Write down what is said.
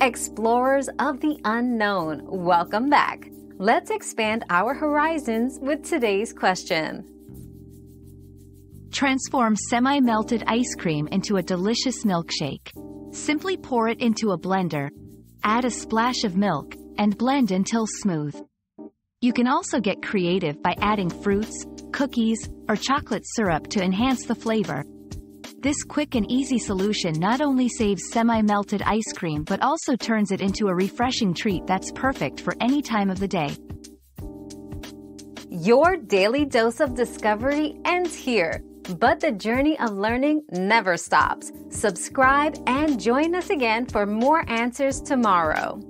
Explorers of the unknown, welcome back. Let's expand our horizons with today's question. Transform semi-melted ice cream into a delicious milkshake. Simply pour it into a blender, add a splash of milk, and blend until smooth. You can also get creative by adding fruits, cookies, or chocolate syrup to enhance the flavor. This quick and easy solution not only saves semi-melted ice cream but also turns it into a refreshing treat that's perfect for any time of the day. Your daily dose of discovery ends here, but the journey of learning never stops. Subscribe and join us again for more answers tomorrow.